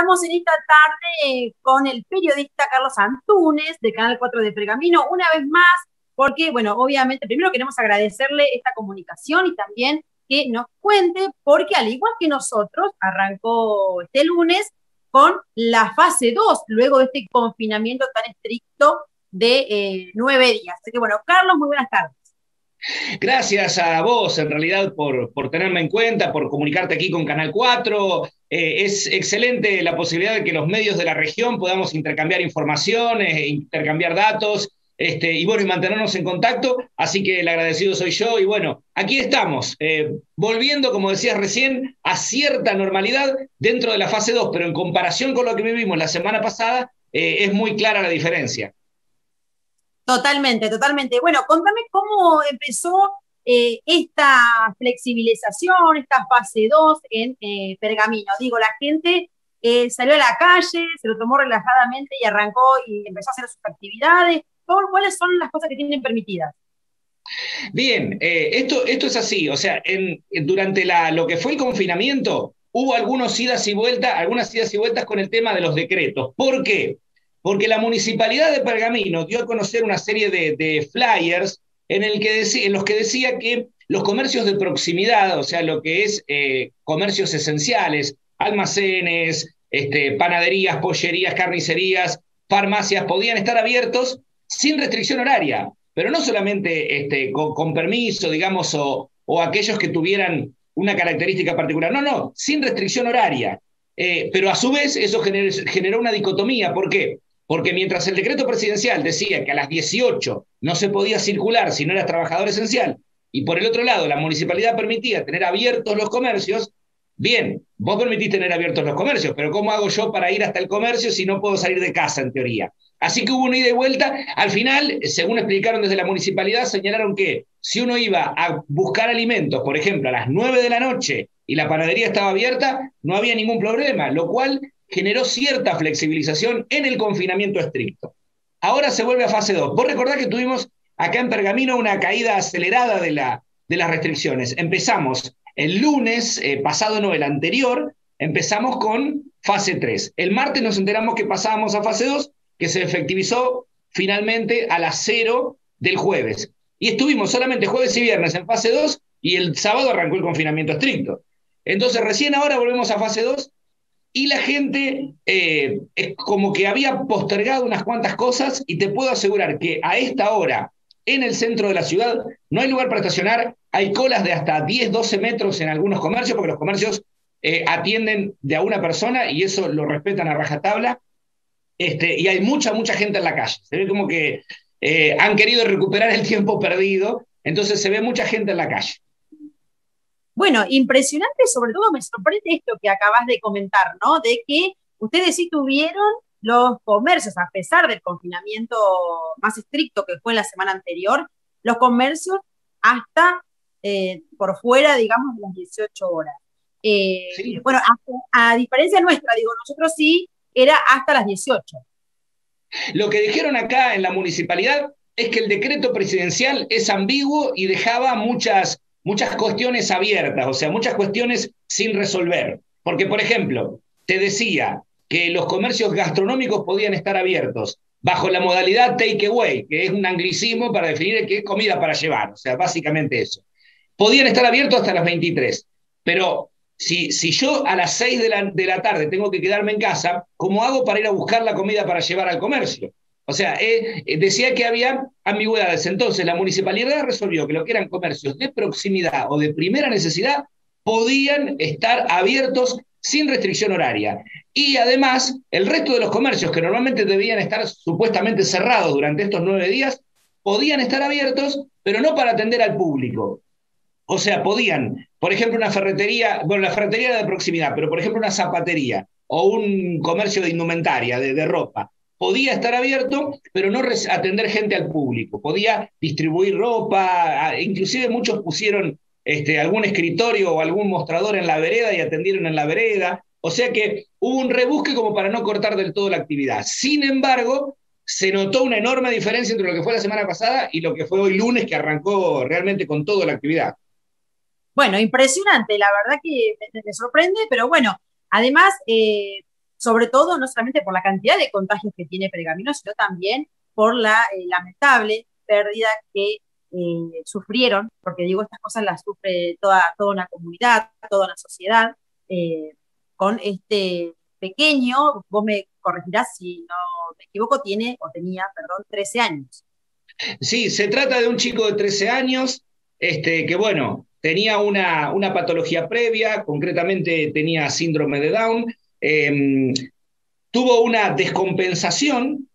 estamos en esta tarde con el periodista Carlos Antunes de Canal 4 de Pergamino, una vez más, porque, bueno, obviamente, primero queremos agradecerle esta comunicación y también que nos cuente, porque al igual que nosotros, arrancó este lunes con la fase 2, luego de este confinamiento tan estricto de eh, nueve días. Así que, bueno, Carlos, muy buenas tardes. Gracias a vos, en realidad, por, por tenerme en cuenta, por comunicarte aquí con Canal 4. Eh, es excelente la posibilidad de que los medios de la región podamos intercambiar información, intercambiar datos este, y bueno, y mantenernos en contacto. Así que el agradecido soy yo. Y bueno, aquí estamos, eh, volviendo, como decías recién, a cierta normalidad dentro de la fase 2, pero en comparación con lo que vivimos la semana pasada, eh, es muy clara la diferencia. Totalmente, totalmente. Bueno, contame cómo empezó eh, esta flexibilización, esta fase 2 en eh, Pergamino. Digo, la gente eh, salió a la calle, se lo tomó relajadamente y arrancó y empezó a hacer sus actividades. ¿Cuáles son las cosas que tienen permitidas? Bien, esto, esto es así, o sea, durante la, lo que fue el confinamiento, hubo algunos idas y vueltas, algunas idas y vueltas con el tema de los decretos. ¿Por qué? Porque la municipalidad de Pergamino dio a conocer una serie de, flyers en, los que decía que los comercios de proximidad, o sea, lo que es eh, comercios esenciales, almacenes, este, panaderías, pollerías, carnicerías, farmacias, podían estar abiertos sin restricción horaria, pero no solamente este, con, permiso, digamos, o, aquellos que tuvieran una característica particular, no, no, sin restricción horaria. Eh, pero a su vez eso generó una dicotomía. ¿Por qué? Porque mientras el decreto presidencial decía que a las 18 no se podía circular si no eras trabajador esencial, y por el otro lado la municipalidad permitía tener abiertos los comercios, bien, vos permitís tener abiertos los comercios, pero ¿cómo hago yo para ir hasta el comercio si no puedo salir de casa en teoría? Así que hubo una ida y vuelta. Al final, según explicaron desde la municipalidad, señalaron que si uno iba a buscar alimentos, por ejemplo, a las 9 de la noche y la panadería estaba abierta, no había ningún problema, lo cual generó cierta flexibilización en el confinamiento estricto. Ahora se vuelve a fase 2. Vos recordás que tuvimos acá en Pergamino una caída acelerada de, la, de las restricciones. Empezamos el lunes eh, pasado, no, el anterior, empezamos con fase 3. El martes nos enteramos que pasábamos a fase 2, que se efectivizó finalmente a las 0 del jueves. Y estuvimos solamente jueves y viernes en fase 2 y el sábado arrancó el confinamiento estricto. Entonces recién ahora volvemos a fase 2 y la gente eh, es como que había postergado unas cuantas cosas y te puedo asegurar que a esta hora en el centro de la ciudad no hay lugar para estacionar, hay colas de hasta 10, 12 metros en algunos comercios porque los comercios eh, atienden de a una persona y eso lo respetan a rajatabla. Este, y hay mucha, mucha gente en la calle. Se ve como que eh, han querido recuperar el tiempo perdido, entonces se ve mucha gente en la calle. Bueno, impresionante, sobre todo me sorprende esto que acabas de comentar, ¿no? De que ustedes sí tuvieron los comercios, a pesar del confinamiento más estricto que fue en la semana anterior, los comercios hasta eh, por fuera, digamos, de las 18 horas. Eh, bueno, a, a, diferencia nuestra, digo, nosotros sí era hasta las 18. Lo que dijeron acá en la municipalidad es que el decreto presidencial es ambiguo y dejaba muchas muchas cuestiones abiertas, o sea, muchas cuestiones sin resolver. Porque, por ejemplo, te decía que los comercios gastronómicos podían estar abiertos bajo la modalidad takeaway, que es un anglicismo para definir qué es comida para llevar, o sea, básicamente eso. Podían estar abiertos hasta las 23, pero si, si yo a las 6 de la, de la tarde tengo que quedarme en casa, ¿cómo hago para ir a buscar la comida para llevar al comercio? O sea, eh, eh, decía que había ambigüedades. Entonces, la municipalidad resolvió que lo que eran comercios de proximidad o de primera necesidad podían estar abiertos sin restricción horaria. Y además, el resto de los comercios que normalmente debían estar supuestamente cerrados durante estos nueve días, podían estar abiertos, pero no para atender al público. O sea, podían, por ejemplo, una ferretería, bueno, la ferretería de proximidad, pero por ejemplo una zapatería o un comercio de indumentaria, de ropa, podía estar abierto, pero no atender gente al público. Podía distribuir ropa, inclusive muchos pusieron este, algún escritorio o algún mostrador en la vereda y atendieron en la vereda. O sea que hubo un rebusque como para no cortar del todo la actividad. Sin embargo, se notó una enorme diferencia entre lo que fue la semana pasada y lo que fue hoy lunes, que arrancó realmente con toda la actividad. Bueno, impresionante, la verdad que me, sorprende, pero bueno, además, eh, sobre todo no solamente por la cantidad de contagios que tiene Pergamino, sino también por la eh, lamentable pérdida que eh, sufrieron, porque digo, estas cosas las sufre toda, toda una comunidad, toda una sociedad, eh, con este pequeño, vos me corregirás si no me equivoco, tiene o tenía, perdón, 13 años. Sí, se trata de un chico de 13 años, este, que bueno, tenía una, una patología previa, concretamente tenía síndrome de Down, Em, tuvo una descompensación,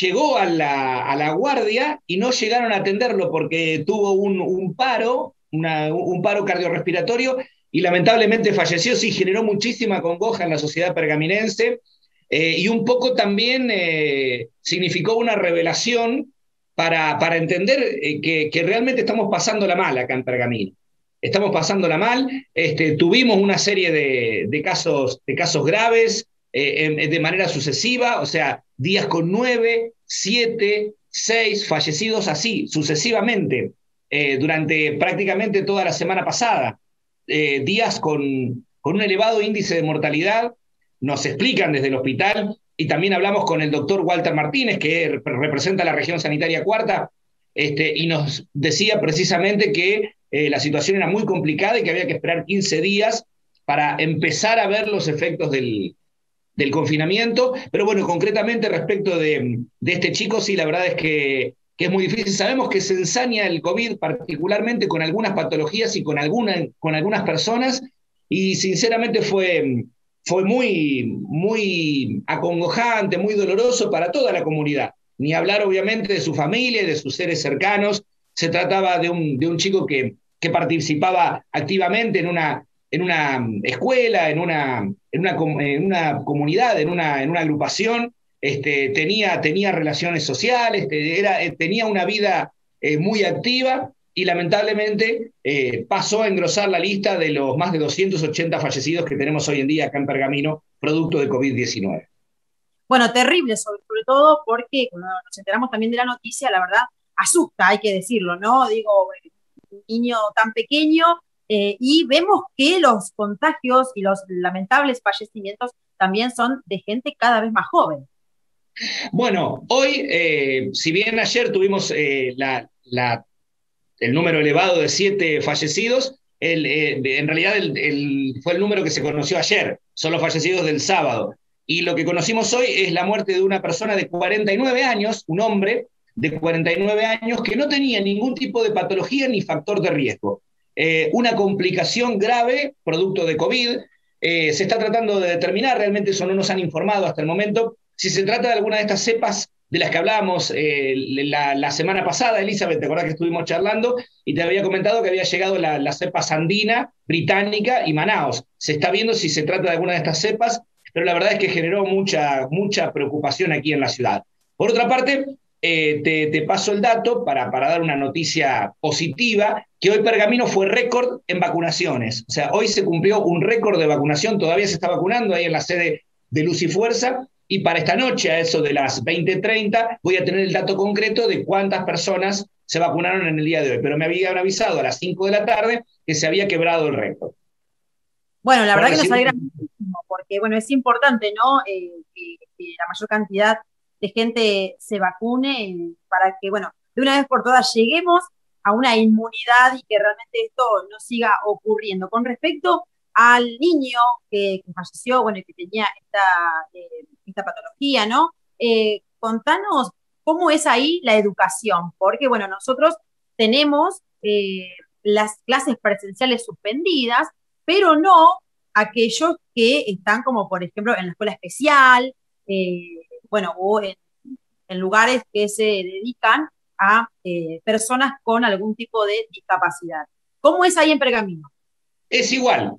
llegó a la, guardia y no llegaron a atenderlo porque tuvo un, paro, un paro cardiorrespiratorio y lamentablemente falleció, sí generó muchísima congoja en la sociedad pergaminense eh, y un poco también eh, significó una revelación para, para entender eh, que, realmente estamos pasando la mal acá en Pergamino estamos pasándola mal. Este, tuvimos una serie de, casos, de casos graves eh, de manera sucesiva, o sea, días con nueve, siete, seis fallecidos así, sucesivamente, eh, durante prácticamente toda la semana pasada. Eh, días con, con un elevado índice de mortalidad, nos explican desde el hospital, y también hablamos con el doctor Walter Martínez, que representa la región sanitaria cuarta, este, y nos decía precisamente que eh, la situación era muy complicada y que había que esperar 15 días para empezar a ver los efectos del, confinamiento. Pero bueno, concretamente respecto de, este chico, sí, la verdad es que, es muy difícil. Sabemos que se ensaña el COVID particularmente con algunas patologías y con, con algunas personas y sinceramente fue, fue muy, muy acongojante, muy doloroso para toda la comunidad. Ni hablar obviamente de su familia y de sus seres cercanos. Se trataba de un, de un chico que, que participaba activamente en una, en una escuela, en una, en una, una comunidad, en una, en una agrupación, este, tenía, tenía relaciones sociales, era, tenía una vida eh, muy activa y lamentablemente eh, pasó a engrosar la lista de los más de 280 fallecidos que tenemos hoy en día acá en Pergamino, producto de COVID-19. Bueno, terrible, sobre, todo porque cuando nos enteramos también de la noticia, la verdad, asusta, hay que decirlo, ¿no? Digo, un niño tan pequeño eh, y vemos que los contagios y los lamentables fallecimientos también son de gente cada vez más joven. Bueno, hoy, eh, si bien ayer tuvimos eh, el número elevado de siete fallecidos, en realidad fue el número que se conoció ayer, son los fallecidos del sábado. Y lo que conocimos hoy es la muerte de una persona de 49 años, un hombre, de 49 años que no tenía ningún tipo de patología ni factor de riesgo. Eh, una complicación grave, producto de COVID, eh, se está tratando de determinar, realmente eso no nos han informado hasta el momento, si se trata de alguna de estas cepas de las que hablábamos eh, la, semana pasada, Elizabeth, te acordás que estuvimos charlando y te había comentado que había llegado la, la cepa sandina, británica y Manaos. Se está viendo si se trata de alguna de estas cepas, pero la verdad es que generó mucha, mucha preocupación aquí en la ciudad. Por otra parte, eh, te, paso el dato para, para dar una noticia positiva, que hoy Pergamino fue récord en vacunaciones. O sea, hoy se cumplió un récord de vacunación, todavía se está vacunando ahí en la sede de Luz y Fuerza, y para esta noche, a eso de las 20:30, voy a tener el dato concreto de cuántas personas se vacunaron en el día de hoy. Pero me habían avisado a las 5 de la tarde que se había quebrado el récord. Bueno, la verdad que nos alegra porque bueno, es importante, ¿no? Eh, que, la mayor cantidad de gente se vacune para que, bueno, de una vez por todas lleguemos a una inmunidad y que realmente esto no siga ocurriendo. Con respecto al niño que, falleció, bueno, que tenía esta, eh, esta patología, ¿no? Eh, contanos cómo es ahí la educación, porque, bueno, nosotros tenemos eh, las clases presenciales suspendidas, pero no aquellos que están como, por ejemplo, en la escuela especial, bueno, o en, lugares que se dedican a eh, personas con algún tipo de discapacidad. ¿Cómo es ahí en Pergamino? Es igual,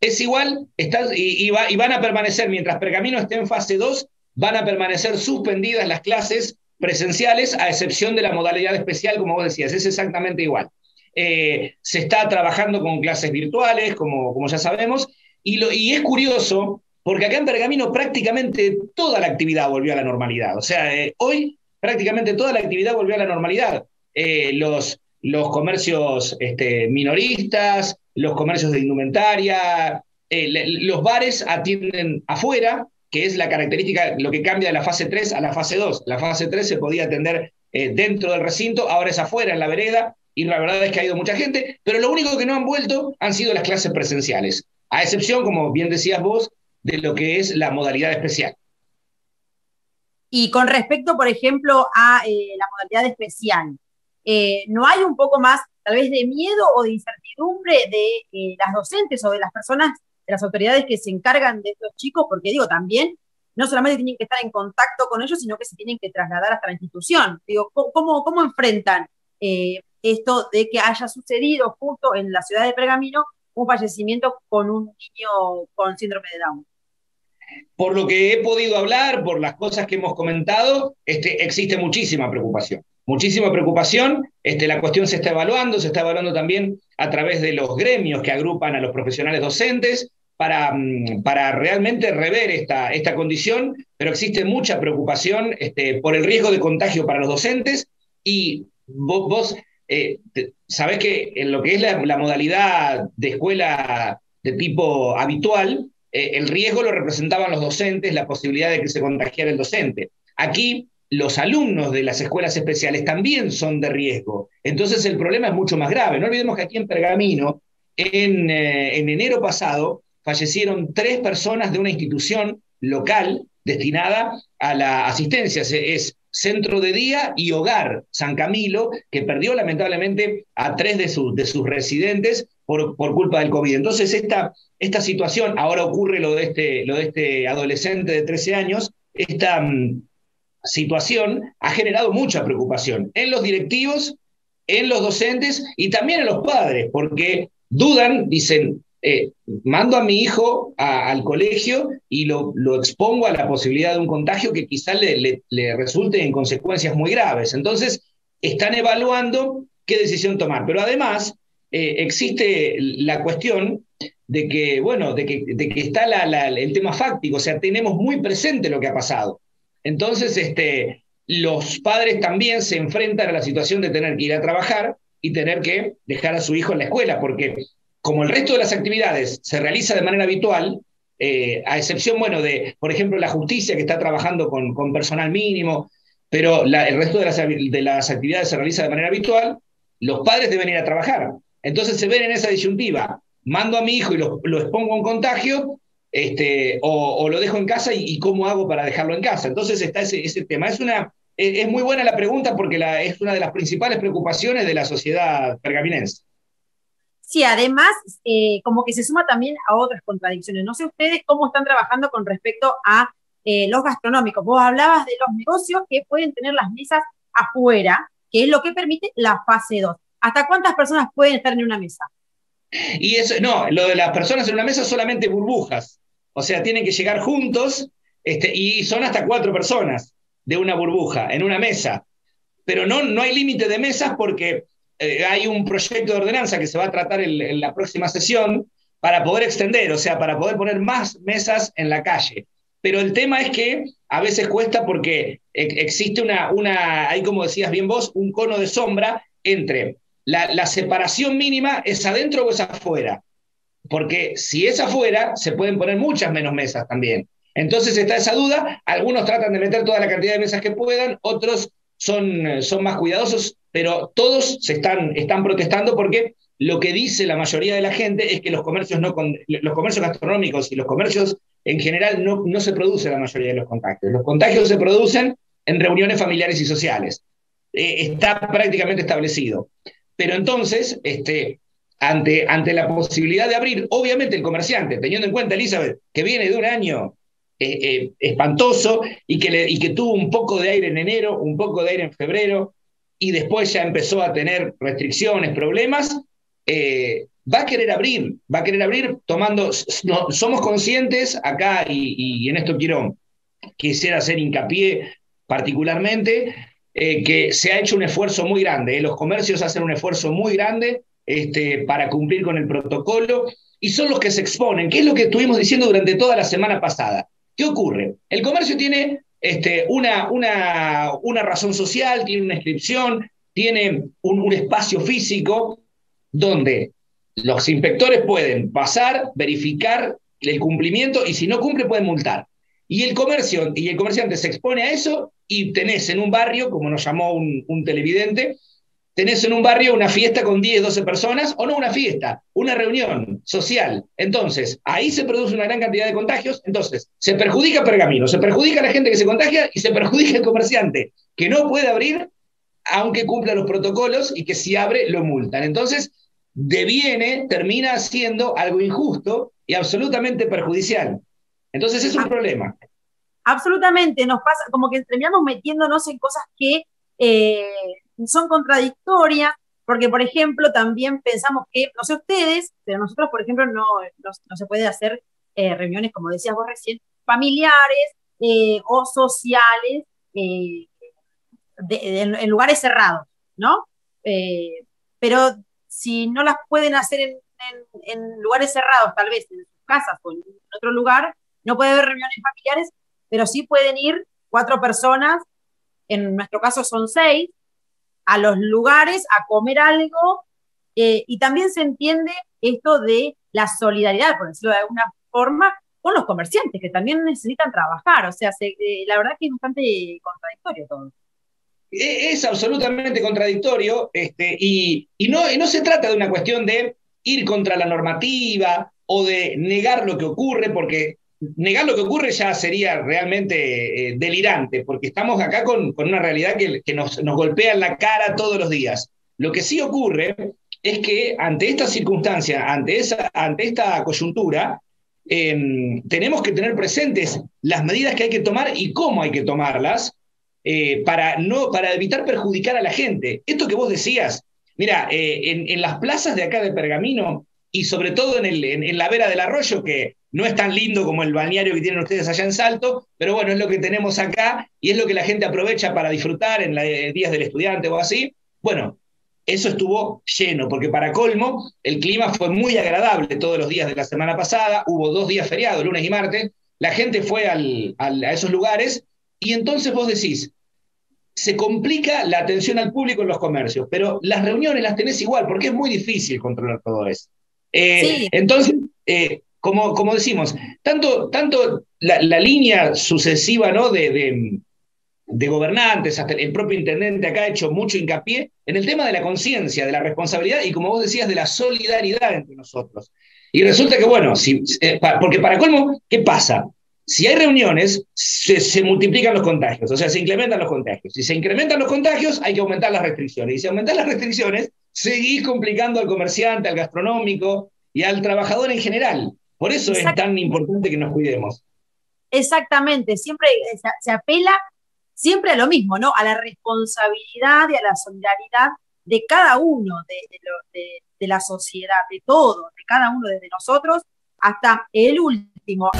es igual, y, van a permanecer, mientras Pergamino esté en fase 2, van a permanecer suspendidas las clases presenciales, a excepción de la modalidad especial, como vos decías, es exactamente igual. Eh, se está trabajando con clases virtuales, como, como ya sabemos, y, es curioso porque acá en Pergamino prácticamente toda la actividad volvió a la normalidad. O sea, eh, hoy prácticamente toda la actividad volvió a la normalidad. Eh, los, comercios este, minoristas, los comercios de indumentaria, eh, los bares atienden afuera, que es la característica, lo que cambia de la fase 3 a la fase 2. La fase 3 se podía atender dentro del recinto, ahora es afuera, en la vereda, y la verdad es que ha ido mucha gente, pero lo único que no han vuelto han sido las clases presenciales, a excepción, como bien decías vos, de lo que es la modalidad especial. Y con respecto, por ejemplo, a eh, la modalidad especial, eh, ¿no hay un poco más, tal vez, de miedo o de incertidumbre de eh, las docentes o de las personas, de las autoridades que se encargan de estos chicos? Porque digo, también no solamente tienen que estar en contacto con ellos, sino que se tienen que trasladar hasta la institución. Digo, ¿cómo, cómo enfrentan esto de que haya sucedido justo en la ciudad de Pergamino un fallecimiento con un niño con síndrome de Down? Por lo que he podido hablar, por las cosas que hemos comentado, este, existe muchísima preocupación. Muchísima preocupación. Este, la cuestión se está evaluando, se está evaluando también a través de los gremios que agrupan a los profesionales docentes para, mm, para realmente rever esta, esta condición, pero existe mucha preocupación este, por el riesgo de contagio para los docentes y vos, eh, sabés que en lo que es la, la modalidad de escuela de tipo habitual, eh, el riesgo lo representaban los docentes, la posibilidad de que se contagiara el docente. Aquí los alumnos de las escuelas especiales también son de riesgo. Entonces el problema es mucho más grave. No olvidemos que aquí en Pergamino, en, eh, en enero pasado, fallecieron tres personas de una institución local destinada a la asistencia. Es Centro de Día y Hogar San Camilo, que perdió lamentablemente a tres de, sus, de sus residentes por, por, culpa del COVID. Entonces, esta, esta situación, ahora ocurre lo de, este, lo de este adolescente de 13 años, esta mm, situación ha generado mucha preocupación en los directivos, en los docentes y también en los padres, porque dudan, dicen, eh, mando a mi hijo al colegio y lo, expongo a la posibilidad de un contagio que quizás le, resulte en consecuencias muy graves. Entonces, están evaluando qué decisión tomar. Pero además, eh, existe la cuestión de que, bueno, de que, de que está el tema fáctico, o sea, tenemos muy presente lo que ha pasado. Entonces, este, los padres también se enfrentan a la situación de tener que ir a trabajar y tener que dejar a su hijo en la escuela, porque como el resto de las actividades se realiza de manera habitual, eh, a excepción, bueno, de, por ejemplo, la justicia que está trabajando con, personal mínimo, pero el resto de las, de las, actividades se realiza de manera habitual, los padres deben ir a trabajar. Entonces se ven en esa disyuntiva, mando a mi hijo y lo, expongo a un contagio, este, o, lo dejo en casa y, cómo hago para dejarlo en casa. Entonces está ese, tema. Es, una, es muy buena la pregunta porque es una de las principales preocupaciones de la sociedad pergaminense. Sí, además, eh, como que se suma también a otras contradicciones. No sé ustedes cómo están trabajando con respecto a eh, los gastronómicos. Vos hablabas de los negocios que pueden tener las mesas afuera, que es lo que permite la fase 2. ¿Hasta cuántas personas pueden estar en una mesa? Y eso, no, lo de las personas en una mesa solamente burbujas. O sea, tienen que llegar juntos este, y son hasta cuatro personas de una burbuja en una mesa. Pero no, no hay límite de mesas porque eh, hay un proyecto de ordenanza que se va a tratar en, la próxima sesión para poder extender, o sea, para poder poner más mesas en la calle. Pero el tema es que a veces cuesta porque existe una, una hay como decías bien vos, un cono de sombra entre la, la separación mínima es adentro o es afuera. Porque si es afuera, se pueden poner muchas menos mesas también. Entonces está esa duda, algunos tratan de meter toda la cantidad de mesas que puedan, otros son, son más cuidadosos, pero todos se están, protestando porque lo que dice la mayoría de la gente es que los comercios, no, los comercios gastronómicos y los comercios en general no, no se produce la mayoría de los contagios. Los contagios se producen en reuniones familiares y sociales. Eh, está prácticamente establecido. Pero entonces, este, ante, ante la posibilidad de abrir, obviamente el comerciante, teniendo en cuenta, Elizabeth, que viene de un año eh, eh, espantoso y que, y que tuvo un poco de aire en enero, un poco de aire en febrero, y después ya empezó a tener restricciones, problemas, eh, va a querer abrir, va a querer abrir tomando, somos conscientes acá y, y, en esto quiero, quisiera hacer hincapié particularmente, eh, que se ha hecho un esfuerzo muy grande, eh, los comercios hacen un esfuerzo muy grande este, para cumplir con el protocolo y son los que se exponen, que es lo que estuvimos diciendo durante toda la semana pasada. ¿Qué ocurre? El comercio tiene este, una, una, una razón social, tiene una inscripción, tiene un, espacio físico donde los inspectores pueden pasar, verificar el cumplimiento y si no cumple pueden multar. Y el, comercio, y el comerciante se expone a eso y tenés en un barrio, como nos llamó un televidente, tenés en un barrio una fiesta con 10, 12 personas, o no una fiesta, una reunión social. Entonces, ahí se produce una gran cantidad de contagios. Entonces, se perjudica Pergamino, se perjudica a la gente que se contagia y se perjudica el comerciante, que no puede abrir aunque cumpla los protocolos y que si abre lo multan. Entonces, deviene, termina siendo algo injusto y absolutamente perjudicial. Entonces, es un problema. Absolutamente, nos pasa como que terminamos metiéndonos en cosas que eh, son contradictorias, porque, por ejemplo, también pensamos que, no sé ustedes, pero nosotros, por ejemplo, no, no, se puede hacer eh, reuniones, como decías vos recién, familiares eh, o sociales eh, en, lugares cerrados, ¿no? pero si no las pueden hacer en, en, lugares cerrados, tal vez en sus casas o en otro lugar, no puede haber reuniones familiares, pero sí pueden ir cuatro personas, en nuestro caso son seis, a los lugares a comer algo eh, y también se entiende esto de la solidaridad, por decirlo de alguna forma, con los comerciantes que también necesitan trabajar. O sea, eh, la verdad que es bastante contradictorio todo. E, es absolutamente contradictorio este, y, no, no se trata de una cuestión de ir contra la normativa o de negar lo que ocurre, porque negar lo que ocurre ya sería realmente eh, delirante, porque estamos acá con, una realidad que, nos, golpea en la cara todos los días. Lo que sí ocurre es que ante esta circunstancia, ante, esa, ante esta coyuntura, em, tenemos que tener presentes las medidas que hay que tomar y cómo hay que tomarlas eh, para, no, para evitar perjudicar a la gente. Esto que vos decías, mira, eh, en, las plazas de acá de Pergamino y sobre todo en, el, en la vera del arroyo, que no es tan lindo como el balneario que tienen ustedes allá en Salto, pero bueno, es lo que tenemos acá y es lo que la gente aprovecha para disfrutar en los eh, días del estudiante o así. Bueno, eso estuvo lleno, porque para colmo, el clima fue muy agradable todos los días de la semana pasada, hubo dos días feriados, lunes y martes, la gente fue a esos lugares y entonces vos decís, se complica la atención al público en los comercios, pero las reuniones las tenés igual, porque es muy difícil controlar todo eso. Eh, entonces, eh, como, decimos, tanto, tanto la, línea sucesiva ¿no? de, gobernantes, hasta el propio intendente acá ha hecho mucho hincapié en el tema de la conciencia, de la responsabilidad y, como vos decías, de la solidaridad entre nosotros. Y resulta que, bueno, si, eh, porque para colmo, ¿qué pasa? Si hay reuniones, se, se, multiplican los contagios, o sea, se incrementan los contagios. Si se incrementan los contagios, hay que aumentar las restricciones. Y si aumentan las restricciones, seguís complicando al comerciante, al gastronómico y al trabajador en general. Por eso es tan importante que nos cuidemos. Exactamente, siempre se, apela siempre a lo mismo, ¿no? A la responsabilidad y a la solidaridad de cada uno de, la sociedad, de todos, de cada uno desde nosotros hasta el último.